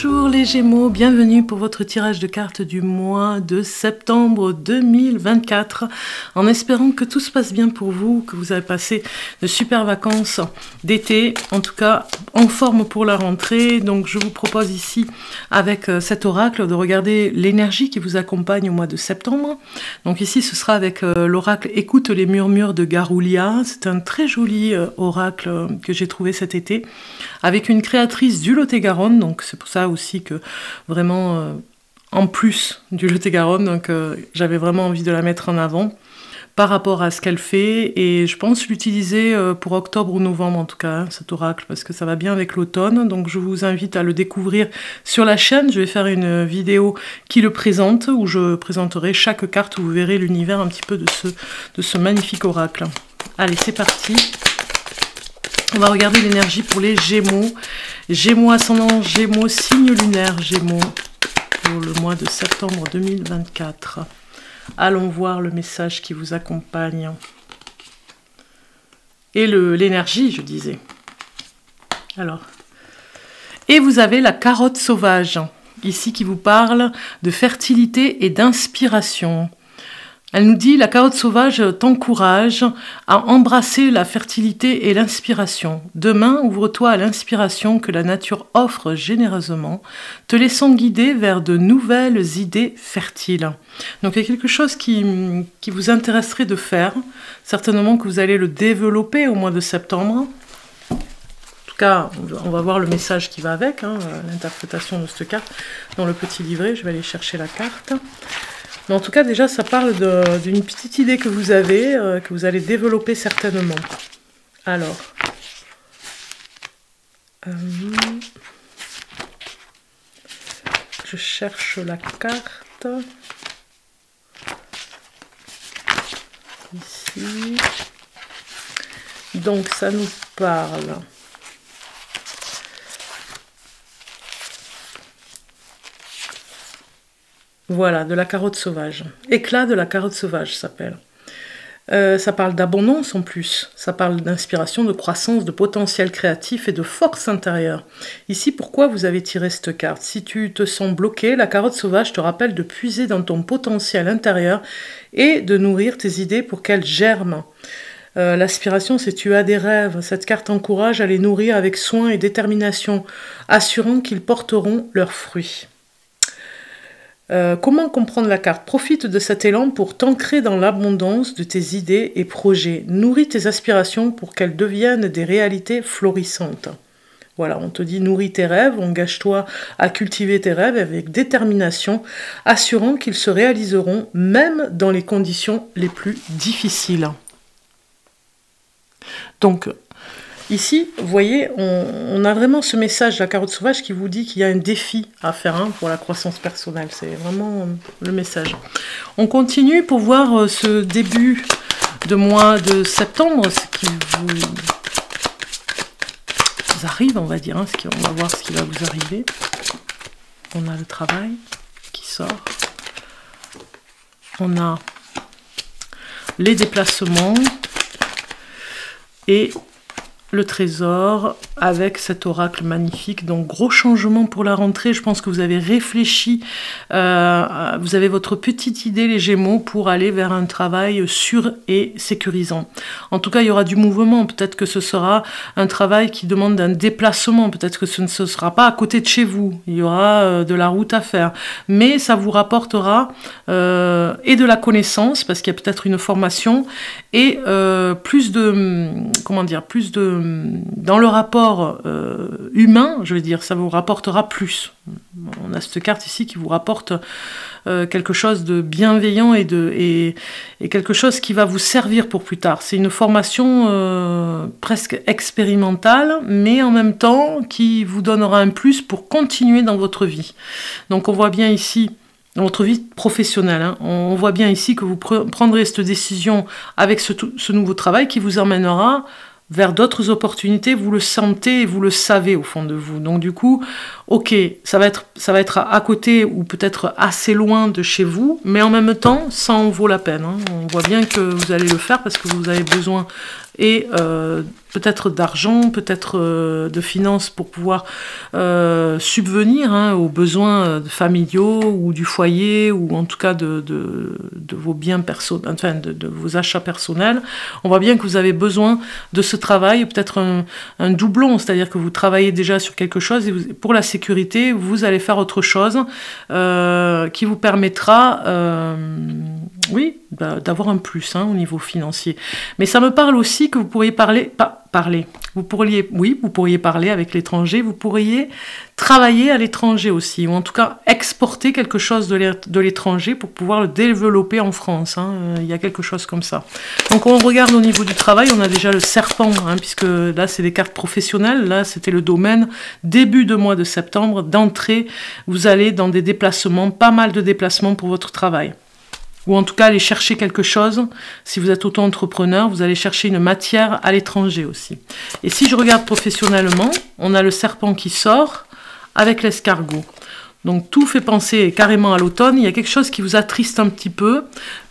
Bonjour les Gémeaux, bienvenue pour votre tirage de cartes du mois de septembre 2024. En espérant que tout se passe bien pour vous, que vous avez passé de super vacances d'été, en tout cas en forme pour la rentrée. Donc je vous propose ici avec euh, cet oracle de regarder l'énergie qui vous accompagne au mois de septembre. Donc ici ce sera avec euh, l'oracle Écoute les murmures de Garoulia. C'est un très joli euh, oracle que j'ai trouvé cet été avec une créatrice du Lot-et-Garonne. Donc c'est pour ça aussi que vraiment, euh, en plus du Lot-et-Garonne, donc euh, j'avais vraiment envie de la mettre en avant par rapport à ce qu'elle fait et je pense l'utiliser euh, pour octobre ou novembre en tout cas, hein, cet oracle, parce que ça va bien avec l'automne. Donc je vous invite à le découvrir sur la chaîne. Je vais faire une vidéo qui le présente, où je présenterai chaque carte, où vous verrez l'univers un petit peu de ce, de ce magnifique oracle. Allez, c'est parti. On va regarder l'énergie pour les Gémeaux. Gémeaux ascendant, Gémeaux, signe lunaire, Gémeaux, pour le mois de septembre 2024. Allons voir le message qui vous accompagne. Et l'énergie, je disais. Alors. Et vous avez la carotte sauvage, ici qui vous parle de fertilité et d'inspiration. Elle nous dit la carotte sauvage t'encourage à embrasser la fertilité et l'inspiration. Demain, ouvre-toi à l'inspiration que la nature offre généreusement, te laissant guider vers de nouvelles idées fertiles. Donc il y a quelque chose qui, vous intéresserait de faire. Certainement que vous allez le développer au mois de septembre. En tout cas, on va voir le message qui va avec, hein, l'interprétation de cette carte dans le petit livret. Je vais aller chercher la carte. Mais en tout cas, déjà, ça parle d'une petite idée que vous avez, euh, que vous allez développer certainement. Alors. Euh, je cherche la carte. Ici. Donc, ça nous parle Voilà, de la carotte sauvage. Éclat de la carotte sauvage s'appelle. Euh, ça parle d'abondance en plus, ça parle d'inspiration, de croissance, de potentiel créatif et de force intérieure. Ici, pourquoi vous avez tiré cette carte? Si tu te sens bloqué, la carotte sauvage te rappelle de puiser dans ton potentiel intérieur et de nourrir tes idées pour qu'elles germent. Euh, l'aspiration, c'est tu as des rêves. Cette carte encourage à les nourrir avec soin et détermination, assurant qu'ils porteront leurs fruits. Euh, comment comprendre la carte? Profite de cet élan pour t'ancrer dans l'abondance de tes idées et projets. Nourris tes aspirations pour qu'elles deviennent des réalités florissantes. Voilà, on te dit nourris tes rêves, engage-toi à cultiver tes rêves avec détermination, assurant qu'ils se réaliseront même dans les conditions les plus difficiles. Donc, Ici, vous voyez, on, a vraiment ce message, la carotte sauvage, qui vous dit qu'il y a un défi à faire hein, pour la croissance personnelle. C'est vraiment le message. On continue pour voir euh, ce début de mois de septembre, ce qui vous, arrive, on va dire. Hein, on va voir ce qui va vous arriver. On a le travail qui sort. On a les déplacements et le trésor avec cet oracle magnifique. Donc gros changement pour la rentrée. Je pense que vous avez réfléchi, euh, vous avez votre petite idée les Gémeaux pour aller vers un travail sûr et sécurisant. En tout cas, il y aura du mouvement. Peut-être que ce sera un travail qui demande un déplacement. Peut-être que ce ne sera pas à côté de chez vous. Il y aura euh, de la route à faire. Mais ça vous rapportera euh, et de la connaissance parce qu'il y a peut-être une formation et plus de comment dire plus de dans le rapport euh, humain, je veux dire, ça vous rapportera plus. On a cette carte ici qui vous rapporte euh, quelque chose de bienveillant et, de, et, quelque chose qui va vous servir pour plus tard. C'est une formation euh, presque expérimentale, mais en même temps qui vous donnera un plus pour continuer dans votre vie. Donc on voit bien ici dans votre vie professionnelle. Hein. On voit bien ici que vous prendrez cette décision avec ce, ce nouveau travail qui vous emmènera vers d'autres opportunités, vous le sentez et vous le savez au fond de vous. Donc du coup, ok, ça va être, à côté ou peut-être assez loin de chez vous, mais en même temps, ça en vaut la peine. Hein. On voit bien que vous allez le faire parce que vous avez besoin et euh, peut-être d'argent, peut-être euh, de finances pour pouvoir euh, subvenir hein, aux besoins familiaux ou du foyer ou en tout cas de, vos biens personnels, enfin de, vos achats personnels. On voit bien que vous avez besoin de ce travail, peut-être un, doublon, c'est-à-dire que vous travaillez déjà sur quelque chose et pour la sécurité, vous allez faire autre chose qui vous permettra, oui, d'avoir un plus hein, au niveau financier. Mais ça me parle aussi que vous pourriez parler, pas parler, vous pourriez, oui, vous pourriez parler avec l'étranger, vous pourriez travailler à l'étranger aussi, ou en tout cas exporter quelque chose de l'étranger pour pouvoir le développer en France. Hein. Il y a quelque chose comme ça. Donc on regarde au niveau du travail, on a déjà le serpent, hein, puisque là c'est des cartes professionnelles, là c'était le domaine début de mois de septembre, d'entrée, vous allez dans des déplacements, pas mal de déplacements pour votre travail ou en tout cas aller chercher quelque chose. Si vous êtes auto-entrepreneur, vous allez chercher une matière à l'étranger aussi. Et si je regarde professionnellement, on a le serpent qui sort avec l'escargot. Donc tout fait penser carrément à l'automne. Il y a quelque chose qui vous attriste un petit peu.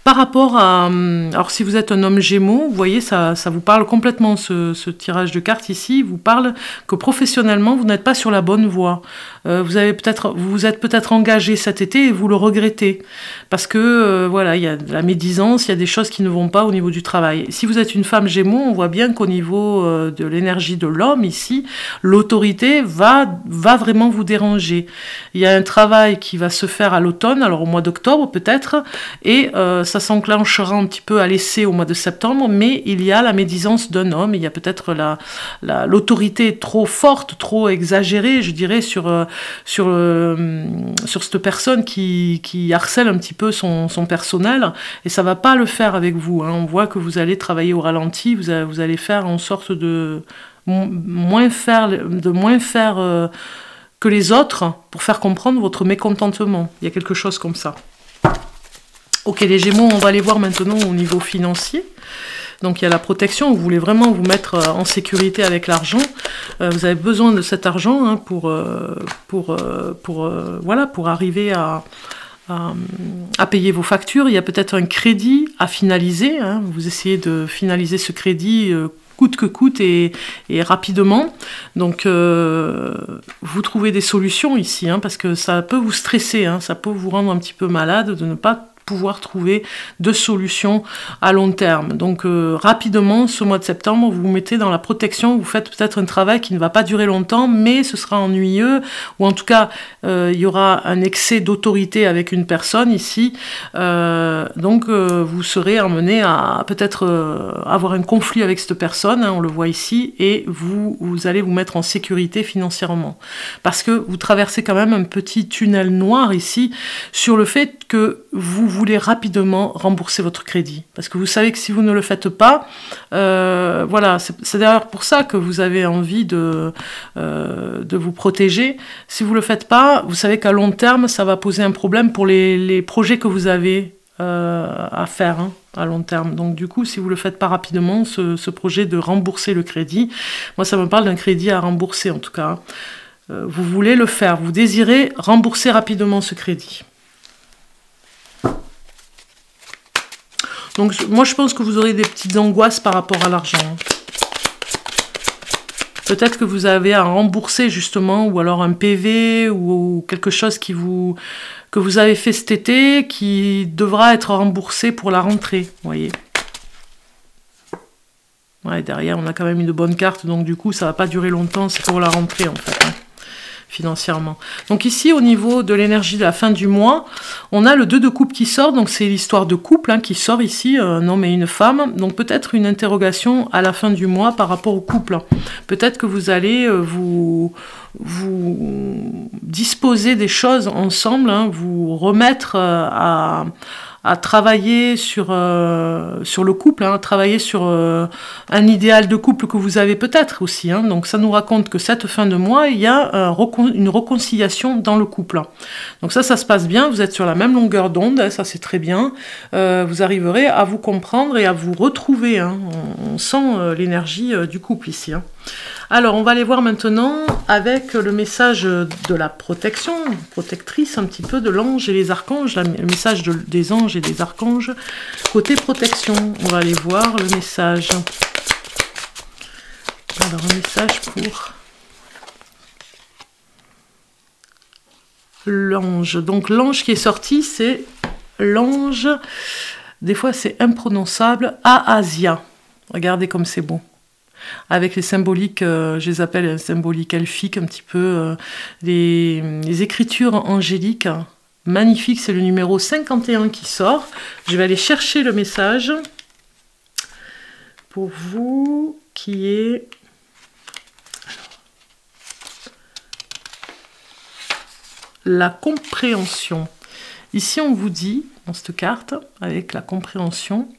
Par rapport à... Hum, alors si vous êtes un homme gémeaux, vous voyez, ça, ça vous parle complètement ce, tirage de cartes ici. vous parle que professionnellement, vous n'êtes pas sur la bonne voie. Euh, vous avez peut-être, vous vous êtes peut-être engagé cet été et vous le regrettez. Parce que, euh, voilà, il y a de la médisance, il y a des choses qui ne vont pas au niveau du travail. Si vous êtes une femme gémeaux, on voit bien qu'au niveau euh, de l'énergie de l'homme ici, l'autorité va, va vraiment vous déranger. Il y a un travail qui va se faire à l'automne, alors au mois d'octobre peut-être, et ça ça s'enclenchera un petit peu à l'essai au mois de septembre, mais il y a la médisance d'un homme, il y a peut-être la, l'autorité trop forte, trop exagérée, je dirais, sur, euh, sur, euh, sur cette personne qui, qui, harcèle un petit peu son, son, personnel, et ça va pas le faire avec vous. Hein. On voit que vous allez travailler au ralenti, vous, vous allez faire en sorte de moins faire, de moins faire euh, que les autres pour faire comprendre votre mécontentement. Il y a quelque chose comme ça. Ok, les Gémeaux, on va les voir maintenant au niveau financier. Donc il y a la protection, vous voulez vraiment vous mettre euh, en sécurité avec l'argent. Euh, vous avez besoin de cet argent hein, pour, euh, pour, pour, voilà, pour arriver à, à, payer vos factures. Il y a peut-être un crédit à finaliser. Hein. Vous essayez de finaliser ce crédit coûte que coûte et, rapidement. Donc vous trouvez des solutions ici, hein, parce que ça peut vous stresser, ça peut vous rendre un petit peu malade de ne pas pouvoir trouver de solutions à long terme. Donc euh, rapidement, ce mois de septembre, vous vous mettez dans la protection, vous faites peut-être un travail qui ne va pas durer longtemps, mais ce sera ennuyeux, ou en tout cas, euh, il y aura un excès d'autorité avec une personne ici. Euh, donc vous serez amené à peut-être avoir un conflit avec cette personne, hein, on le voit ici, et vous, vous allez vous mettre en sécurité financièrement. Parce que vous traversez quand même un petit tunnel noir ici sur le fait que vous voulez rapidement rembourser votre crédit. Parce que vous savez que si vous ne le faites pas, euh, voilà, c'est d'ailleurs pour ça que vous avez envie de, euh, vous protéger. Si vous ne le faites pas, vous savez qu'à long terme, ça va poser un problème pour les, projets que vous avez euh, à faire. Hein, à long terme. Donc du coup, si vous ne le faites pas rapidement, ce, ce, projet de rembourser le crédit, moi ça me parle d'un crédit à rembourser en tout cas. vous voulez le faire, vous désirez rembourser rapidement ce crédit. Donc moi je pense que vous aurez des petites angoisses par rapport à l'argent. Peut-être que vous avez à rembourser justement, ou alors un PV, ou, quelque chose qui vous, que vous avez fait cet été, qui devra être remboursé pour la rentrée, vous voyez. Ouais, derrière on a quand même une bonne carte, donc du coup ça va pas durer longtemps, c'est pour la rentrée en fait. Hein financièrement. Donc ici, au niveau de l'énergie de la fin du mois, on a le 2 de coupe qui sort, donc c'est l'histoire de couple hein, qui sort ici, un homme et une femme. Donc peut-être une interrogation à la fin du mois par rapport au couple. Peut-être que vous allez euh, vous disposer des choses ensemble, hein, vous remettre euh, à, à travailler sur, euh, sur le couple, hein, travailler sur euh, un idéal de couple que vous avez peut-être aussi. Hein. Donc ça nous raconte que cette fin de mois, il y a une réconciliation dans le couple. Donc ça, ça se passe bien, vous êtes sur la même longueur d'onde, hein, ça c'est très bien. Euh, vous arriverez à vous comprendre et à vous retrouver. On, sent l'énergie du couple ici. Alors, on va aller voir maintenant avec le message de la protection, protectrice un petit peu de l'ange et les archanges, le message des anges et des archanges. Côté protection, on va aller voir le message. Alors, un message pour l'ange. Donc, l'ange qui est sorti, c'est l'ange, des fois c'est imprononçable, Aasia. Regardez comme c'est beau. Avec les symboliques, euh, je les appelle symboliques elfiques, un petit peu, euh, les, les, écritures angéliques. Magnifique, c'est le numéro 51 qui sort. Je vais aller chercher le message pour vous qui est la compréhension. Ici, on vous dit, dans cette carte, avec la compréhension,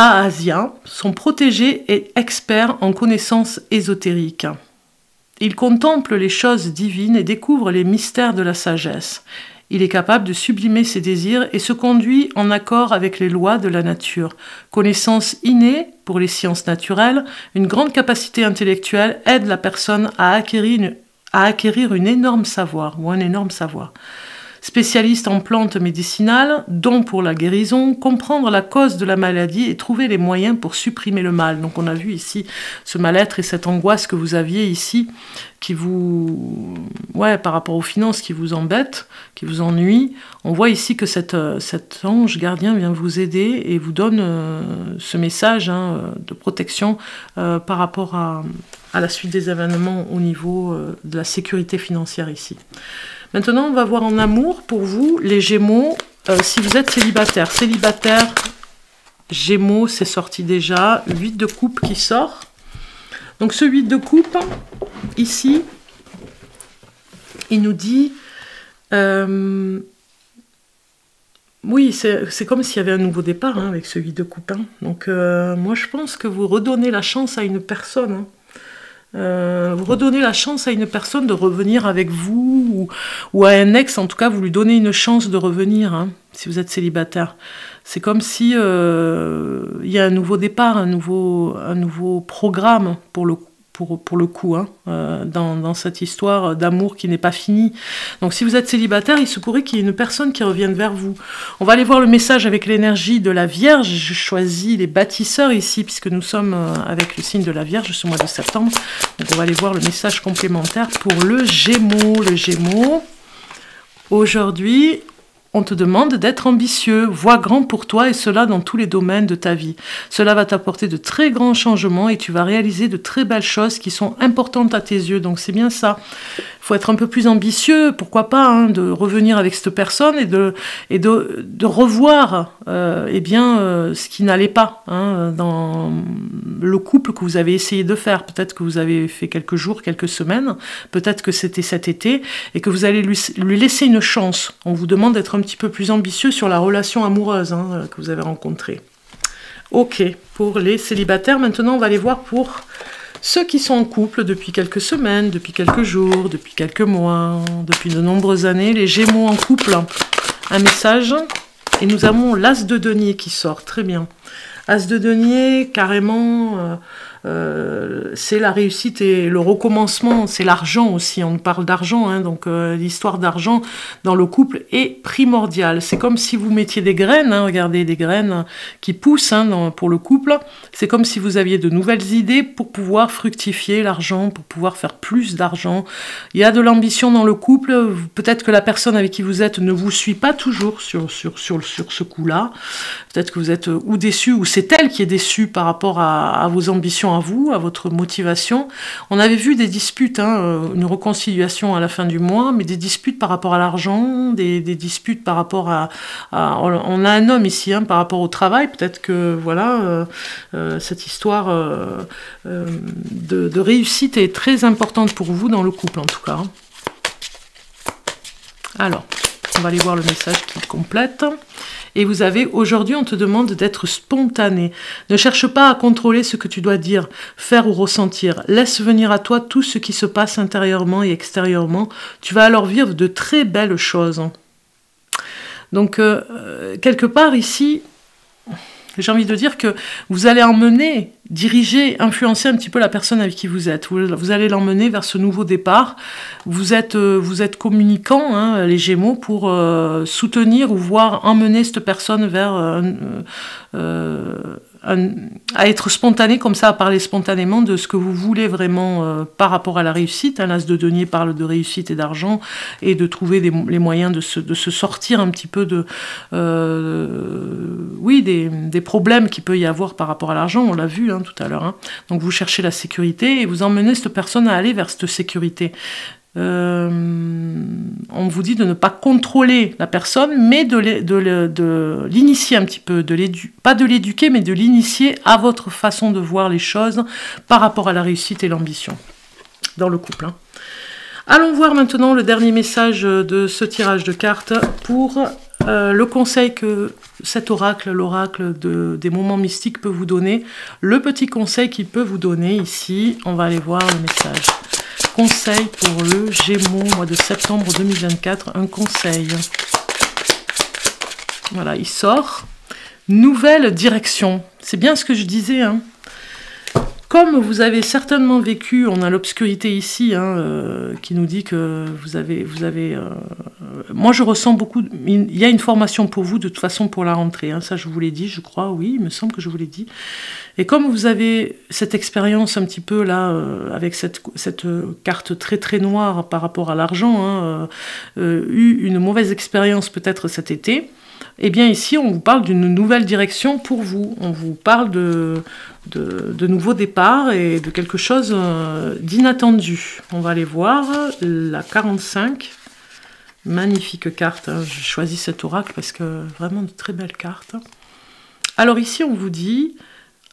Aasia sont protégés et experts en connaissances ésotériques. Il contemple les choses divines et découvre les mystères de la sagesse. Il est capable de sublimer ses désirs et se conduit en accord avec les lois de la nature. Connaissance innée pour les sciences naturelles, une grande capacité intellectuelle aide la personne à acquérir à acquérir une énorme savoir ou un énorme savoir spécialiste en plantes médicinales, dont pour la guérison, comprendre la cause de la maladie et trouver les moyens pour supprimer le mal. Donc on a vu ici ce mal-être et cette angoisse que vous aviez ici, qui vous, ouais, par rapport aux finances, qui vous embête, qui vous ennuie. On voit ici que cet ange gardien vient vous aider et vous donne euh, ce message hein, de protection euh, par rapport à, la suite des événements au niveau euh, de la sécurité financière ici. Maintenant, on va voir en amour pour vous, les Gémeaux, euh, si vous êtes célibataire. Célibataire, Gémeaux, c'est sorti déjà. 8 de coupe qui sort. Donc ce 8 de coupe, ici, il nous dit... Euh, oui, c'est comme s'il y avait un nouveau départ hein, avec ce 8 de coupe. Hein. Donc euh, moi, je pense que vous redonnez la chance à une personne. Hein. Euh, vous redonnez la chance à une personne de revenir avec vous ou, à un ex, en tout cas, vous lui donnez une chance de revenir hein, si vous êtes célibataire. C'est comme si euh, il y a un nouveau départ, un nouveau, un nouveau programme pour le pour, le coup, hein, euh, dans, cette histoire d'amour qui n'est pas finie. Donc si vous êtes célibataire, il se pourrait qu'il y ait une personne qui revienne vers vous. On va aller voir le message avec l'énergie de la Vierge. Je choisis les bâtisseurs ici, puisque nous sommes euh, avec le signe de la Vierge ce mois de septembre. Donc on va aller voir le message complémentaire pour le Gémeaux. Le Gémeaux, aujourd'hui, on te demande d'être ambitieux, vois grand pour toi et cela dans tous les domaines de ta vie. Cela va t'apporter de très grands changements et tu vas réaliser de très belles choses qui sont importantes à tes yeux. Donc c'est bien ça faut être un peu plus ambitieux, pourquoi pas, hein, de revenir avec cette personne et de, et de, revoir euh, eh bien, euh, ce qui n'allait pas hein, dans le couple que vous avez essayé de faire. Peut-être que vous avez fait quelques jours, quelques semaines, peut-être que c'était cet été, et que vous allez lui, lui, laisser une chance. On vous demande d'être un petit peu plus ambitieux sur la relation amoureuse hein, que vous avez rencontrée. Ok, pour les célibataires, maintenant on va aller voir pour ceux qui sont en couple depuis quelques semaines, depuis quelques jours, depuis quelques mois, depuis de nombreuses années, les Gémeaux en couple, un message. Et nous avons l'As de denier qui sort, très bien. As de denier, carrément, euh, euh, c'est la réussite et le recommencement, c'est l'argent aussi. On parle d'argent, hein, donc euh, l'histoire d'argent dans le couple est primordiale. C'est comme si vous mettiez des graines, hein, regardez, des graines qui poussent hein, pour le couple. C'est comme si vous aviez de nouvelles idées pour pouvoir fructifier l'argent, pour pouvoir faire plus d'argent. Il y a de l'ambition dans le couple. Peut-être que la personne avec qui vous êtes ne vous suit pas toujours sur, sur, sur, sur ce coup-là. Peut-être que vous êtes ou déçu ou c'est elle qui est déçue par rapport à vos ambitions à vous, à votre motivation. On avait vu des disputes, hein, euh, une réconciliation à la fin du mois, mais des disputes par rapport à l'argent, des, disputes par rapport à, On a un homme ici, hein, par rapport au travail. Peut-être que voilà, euh, euh, cette histoire de, réussite est très importante pour vous dans le couple, en tout cas. Alors, on va aller voir le message qui complète. Et vous avez, aujourd'hui, on te demande d'être spontané. Ne cherche pas à contrôler ce que tu dois dire, faire ou ressentir. Laisse venir à toi tout ce qui se passe intérieurement et extérieurement. Tu vas alors vivre de très belles choses. Donc, euh, euh, quelque part ici, j'ai envie de dire que vous allez emmener, diriger, influencer un petit peu la personne avec qui vous êtes. Vous, allez l'emmener vers ce nouveau départ. Vous êtes, euh, vous êtes communicant, hein, les Gémeaux, pour euh, soutenir ou voir emmener cette personne vers euh, à être spontané comme ça, à parler spontanément de ce que vous voulez vraiment euh, par rapport à la réussite. Un l'as de denier parle de réussite et d'argent et de trouver les moyens de se, sortir un petit peu de, oui, des, des, problèmes qu'il peut y avoir par rapport à l'argent. On l'a vu hein, tout à l'heure. Hein. Donc vous cherchez la sécurité et vous emmenez cette personne à aller vers cette sécurité. Euh, on vous dit de ne pas contrôler la personne, mais de l'initier un petit peu, pas de l'éduquer, mais de l'initier à votre façon de voir les choses par rapport à la réussite et l'ambition dans le couple. Hein. Allons voir maintenant le dernier message de ce tirage de cartes pour euh, le conseil que cet oracle, l'oracle des moments mystiques peut vous donner, le petit conseil qu'il peut vous donner ici, on va aller voir le message. Conseil pour le Gémeaux, mois de septembre 2024. Un conseil. Voilà, il sort. Nouvelle direction. C'est bien ce que je disais. Hein. Comme vous avez certainement vécu, on a l'obscurité ici hein, euh, qui nous dit que vous avez, vous avez. Euh, moi, je ressens beaucoup. Il y a une formation pour vous de toute façon pour la rentrée. Hein, ça, je vous l'ai dit, je crois. Oui, il me semble que je vous l'ai dit. Et comme vous avez cette expérience un petit peu là euh, avec cette, carte très très noire par rapport à l'argent, hein, eu une mauvaise expérience peut-être cet été. Eh bien ici, on vous parle d'une nouvelle direction pour vous. On vous parle de, de, nouveaux départs et de quelque chose euh, d'inattendu. On va aller voir la 45. Magnifique carte. Hein. J'ai choisi cet oracle parce que vraiment de très belles cartes. Alors ici, on vous dit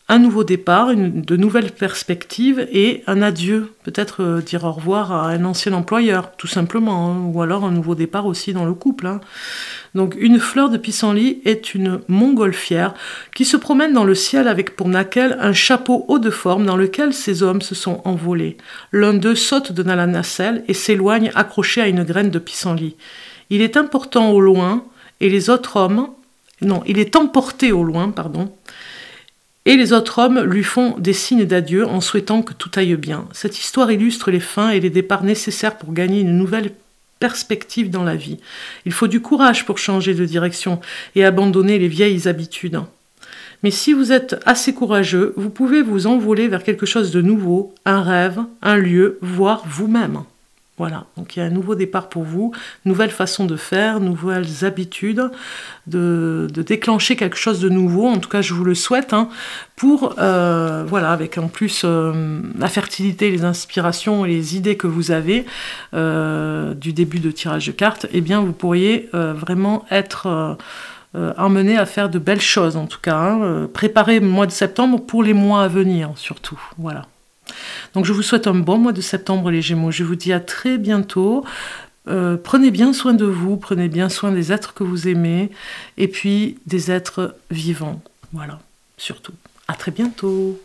un nouveau départ, de nouvelles perspectives et un adieu. Peut-être euh, dire au revoir à un ancien employeur, tout simplement, hein, ou alors un nouveau départ aussi dans le couple. Hein. Donc une fleur de pissenlit est une montgolfière qui se promène dans le ciel avec pour naquelle un chapeau haut de forme dans lequel ces hommes se sont envolés. L'un d'eux saute de la nacelle et s'éloigne accroché à une graine de pissenlit. Il est important au loin et les autres hommes... Non, il est emporté au loin, pardon, et les autres hommes lui font des signes d'adieu en souhaitant que tout aille bien. Cette histoire illustre les fins et les départs nécessaires pour gagner une nouvelle perspective dans la vie. Il faut du courage pour changer de direction et abandonner les vieilles habitudes. Mais si vous êtes assez courageux, vous pouvez vous envoler vers quelque chose de nouveau, un rêve, un lieu, voire vous-même. Voilà, donc il y a un nouveau départ pour vous, nouvelle façon de faire, nouvelles habitudes, de, déclencher quelque chose de nouveau, en tout cas je vous le souhaite, hein, pour, euh, voilà, avec en plus euh, la fertilité, les inspirations et les idées que vous avez euh, du début de tirage de cartes, eh bien vous pourriez vraiment être emmené à faire de belles choses en tout cas. Hein, préparer le mois de septembre pour les mois à venir surtout, voilà. Donc je vous souhaite un bon mois de septembre les Gémeaux. Je vous dis à très bientôt. Euh, prenez bien soin de vous, prenez bien soin des êtres que vous aimez et puis des êtres vivants. Voilà, surtout. À très bientôt.